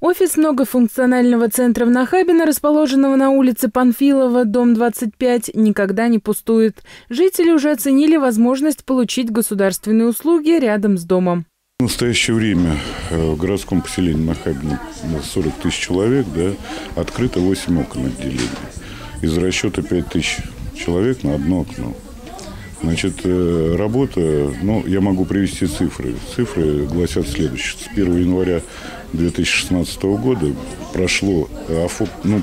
Офис многофункционального центра в Нахабино, расположенного на улице Панфилова, дом 25, никогда не пустует. Жители уже оценили возможность получить государственные услуги рядом с домом. В настоящее время э, в городском поселении Нахабино 40 тысяч человек, да, открыто 8 окон отделения. Из расчета 5 тысяч человек на одно окно. Значит, э, работа, ну, я могу привести цифры. Цифры гласят следующее. С 1 января 2016 года прошло, э, ну,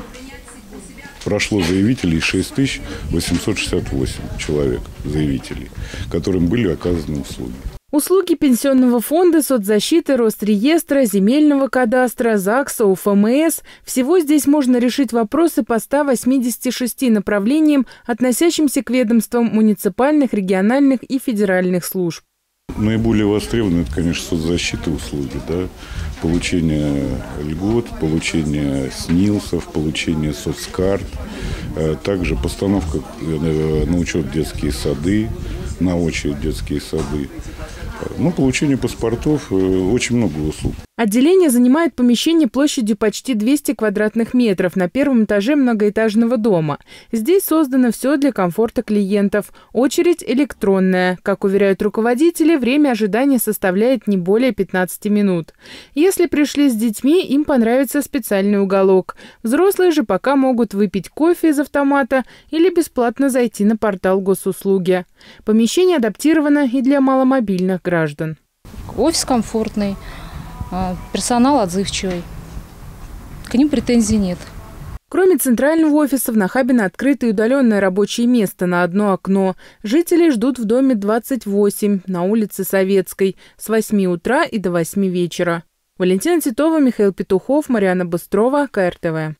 прошло заявителей 6868 человек, заявителей, которым были оказаны услуги. Услуги пенсионного фонда, соцзащиты, Росреестра, земельного кадастра, ЗАГСа, УФМС – всего здесь можно решить вопросы по 186 направлениям, относящимся к ведомствам муниципальных, региональных и федеральных служб. Наиболее востребованы, это, конечно, соцзащита услуги, да, получение льгот, получение СНИЛСов, получение соцкарт, э, также постановка э, на учет детские сады, на очередь детские сады. Ну, получение паспортов, э, очень много услуг. Отделение занимает помещение площадью почти 200 квадратных метров на первом этаже многоэтажного дома. Здесь создано все для комфорта клиентов. Очередь электронная. Как уверяют руководители, время ожидания составляет не более 15 минут. Если пришли с детьми, им понравится специальный уголок. Взрослые же пока могут выпить кофе из автомата или бесплатно зайти на портал госуслуги. Помещение адаптировано и для маломобильных граждан. Офис комфортный. А, персонал отзывчивый. К ним претензий нет. Кроме центрального офиса, в Нахабино открыто и удаленное рабочее место на одно окно. Жителей ждут в доме 28 на улице Советской с 8 утра и до 8 вечера. Валентина Титова, Михаил Петухов, Марьяна Быстрова, КРТВ.